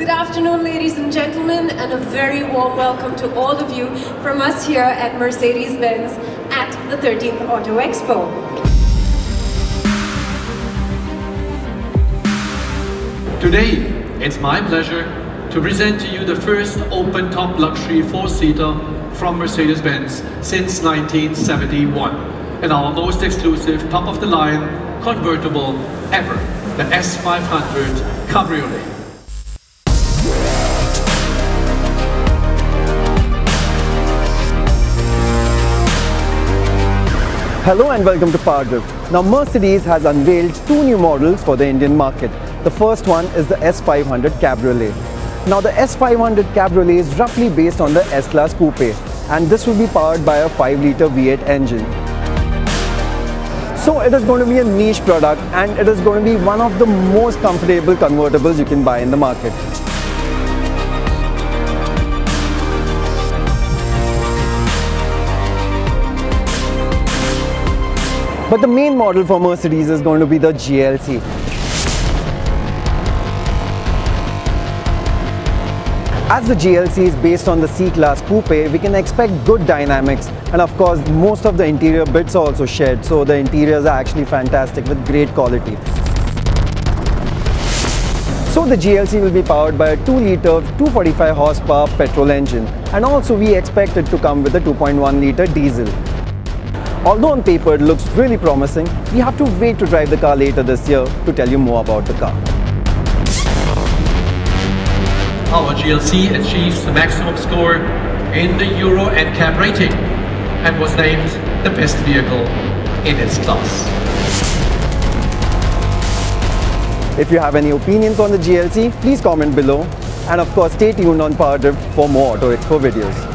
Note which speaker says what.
Speaker 1: Good afternoon, ladies and gentlemen, and a very warm welcome to all of you from us here at Mercedes-Benz at the 13th Auto Expo.
Speaker 2: Today, it's my pleasure to present to you the first open-top luxury four-seater from Mercedes-Benz since 1971 and our most exclusive top-of-the-line convertible ever, the S500 Cabriolet.
Speaker 3: Hello and welcome to Powerdrift. Now Mercedes has unveiled two new models for the Indian market. The first one is the S500 Cabriolet. Now the S500 Cabriolet is roughly based on the S-Class Coupe and this will be powered by a 5 litre V8 engine. So it is going to be a niche product and it is going to be one of the most comfortable convertibles you can buy in the market. But the main model for Mercedes is going to be the GLC. As the GLC is based on the C-Class Coupe, we can expect good dynamics and of course most of the interior bits are also shared so the interiors are actually fantastic with great quality. So the GLC will be powered by a 2-litre 245 horsepower petrol engine and also we expect it to come with a 2.1 litre diesel. Although on paper it looks really promising, we have to wait to drive the car later this year to tell you more about the car.
Speaker 2: Our GLC achieves the maximum score in the Euro NCAP rating and was named the best vehicle in its class.
Speaker 3: If you have any opinions on the GLC, please comment below and of course stay tuned on Power Powerdrift for more Auto Expo videos.